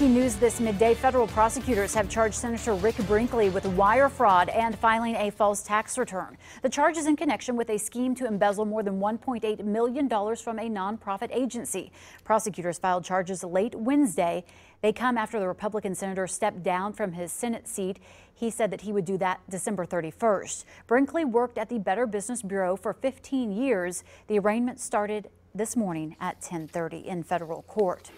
News this midday, federal prosecutors have charged Senator Rick Brinkley with wire fraud and filing a false tax return. The charge is in connection with a scheme to embezzle more than $1.8 million from a nonprofit agency. Prosecutors filed charges late Wednesday. They come after the Republican senator stepped down from his Senate seat. He said that he would do that December 31st. Brinkley worked at the Better Business Bureau for 15 years. The arraignment started this morning at 1030 in federal court.